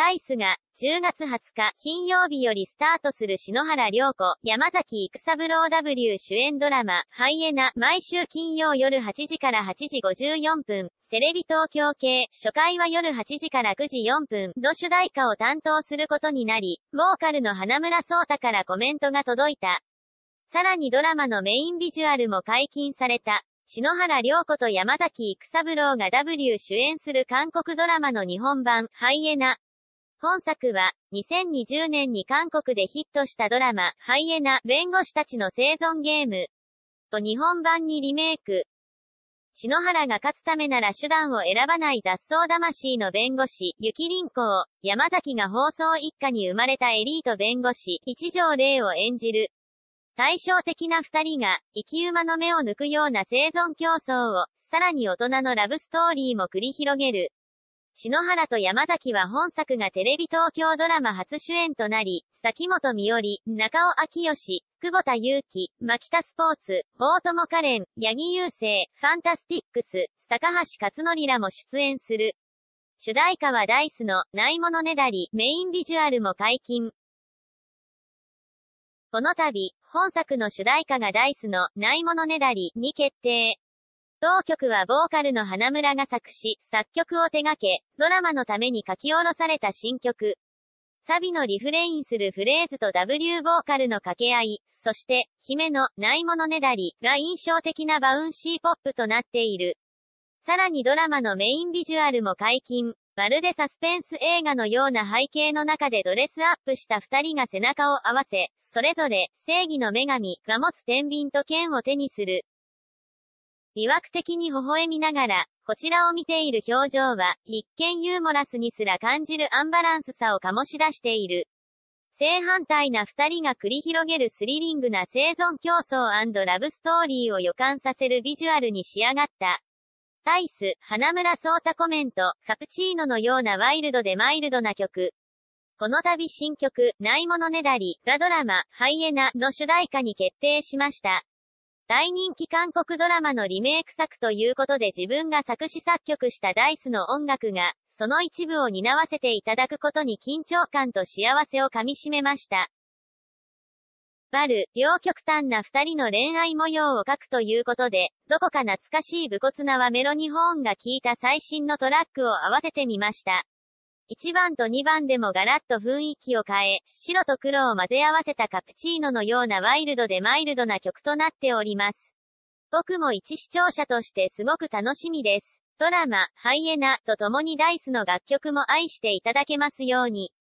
タイスが、10月20日、金曜日よりスタートする篠原涼子、山崎育三郎 W 主演ドラマ、ハイエナ、毎週金曜夜8時から8時54分、テレビ東京系、初回は夜8時から9時4分の主題歌を担当することになり、ボーカルの花村聡太からコメントが届いた。さらにドラマのメインビジュアルも解禁された。篠原涼子と山崎育三郎が W 主演する韓国ドラマの日本版、ハイエナ、本作は、2020年に韓国でヒットしたドラマ、ハイエナ、弁護士たちの生存ゲーム、と日本版にリメイク。篠原が勝つためなら手段を選ばない雑草魂の弁護士、雪凛子を、山崎が放送一家に生まれたエリート弁護士、一条霊を演じる。対照的な二人が、生き馬の目を抜くような生存競争を、さらに大人のラブストーリーも繰り広げる。篠原と山崎は本作がテレビ東京ドラマ初主演となり、崎本美織、中尾明義、久保田祐希、牧田スポーツ、大友カレン、八木優生、ファンタスティックス、高橋克典らも出演する。主題歌はダイスの、ないものねだり、メインビジュアルも解禁。この度、本作の主題歌がダイスの、ないものねだり、に決定。当曲はボーカルの花村が作詞、作曲を手掛け、ドラマのために書き下ろされた新曲。サビのリフレインするフレーズと W ボーカルの掛け合い、そして、姫の、ないものねだり、が印象的な bouncy pop となっている。さらにドラマのメインビジュアルも解禁。まるでサスペンス映画のような背景の中でドレスアップした二人が背中を合わせ、それぞれ、正義の女神が持つ天秤と剣を手にする。魅惑的に微笑みながら、こちらを見ている表情は、一見ユーモラスにすら感じるアンバランスさを醸し出している。正反対な二人が繰り広げるスリリングな生存競争ラブストーリーを予感させるビジュアルに仕上がった。タイス、花村聡太コメント、カプチーノのようなワイルドでマイルドな曲。この度新曲、ないものねだり、がドラマ、ハイエナの主題歌に決定しました。大人気韓国ドラマのリメイク作ということで自分が作詞作曲したダイスの音楽が、その一部を担わせていただくことに緊張感と幸せをかみしめました。バル、両極端な二人の恋愛模様を書くということで、どこか懐かしい武骨なワメロニホーンが効いた最新のトラックを合わせてみました。1番と2番でもガラッと雰囲気を変え、白と黒を混ぜ合わせたカプチーノのようなワイルドでマイルドな曲となっております。僕も一視聴者としてすごく楽しみです。ドラマ、ハイエナと共にダイスの楽曲も愛していただけますように。